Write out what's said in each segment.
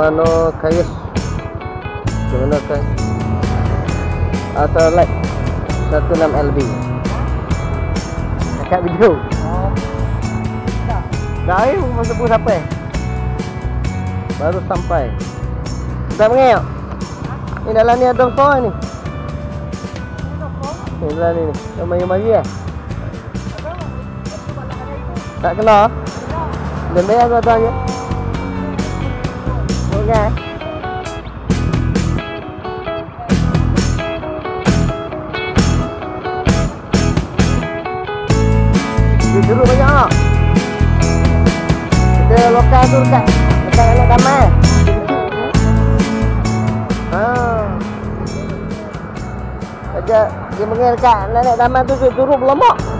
Shimano Kayus Shimano Kayus Ultralight 16 LB Dekat video. Dah ni masa pun sampai? Baru sampai. Dah mengel Ni dalam ni ada soal ni? Ni dalam ni ni. Dah mari-mari lah. Tak kena Dan bayar kau tanya Okay Duduk banyak? Kita lokal tu dekat Dekat anak damai. Haa Saja dia mengira dekat nenek damai tu Dia turun berlombok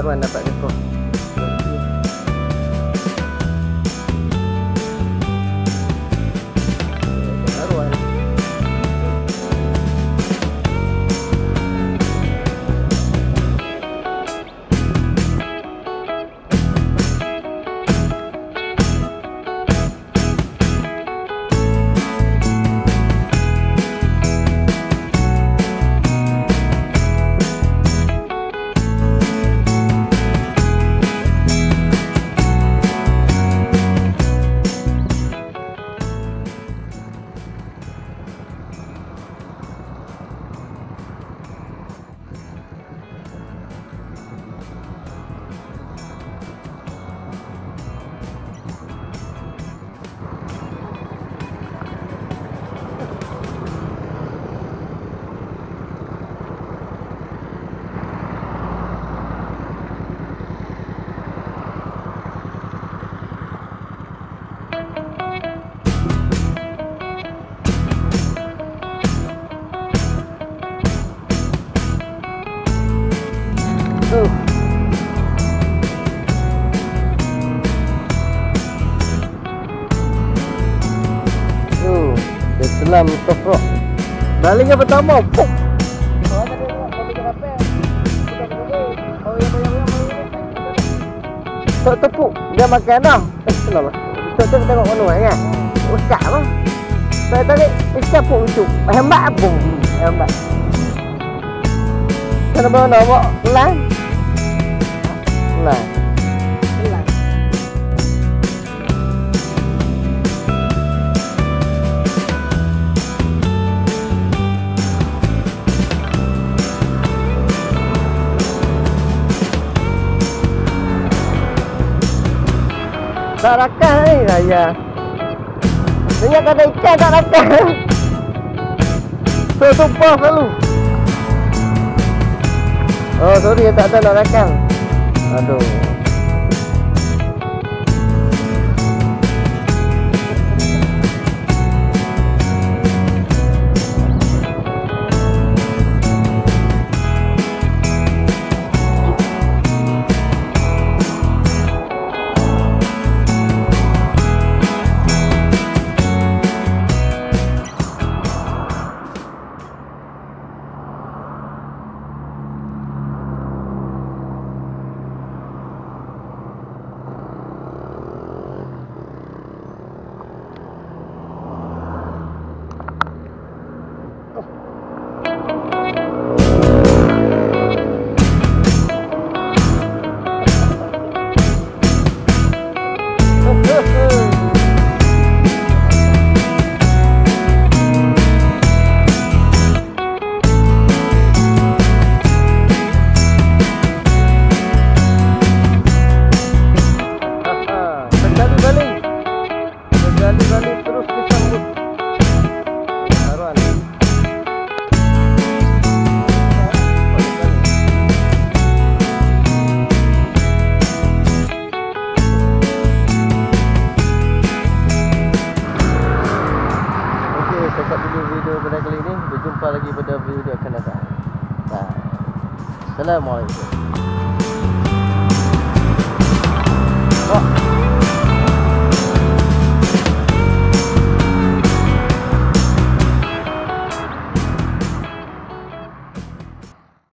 Haruan dapat rekod. Tu. Tu, dia selam tofrok. Baling yang pertama, puk. Tok tepuk, dia makan dah. Eh, kenapa? Tok tu tengok mana kan? Usap apa? Saya tarik, eh, siapa ucuk? Hebat apa? Hebat. nó bơ nó bọ lá. Là. Tarakai raya Banyak ada ikan tarakai Tuh tumpah luôn. Oh, sorry tak ada nak rakan. Aduh. っ。Lagi pada video akan datang. Bye. Assalamualaikum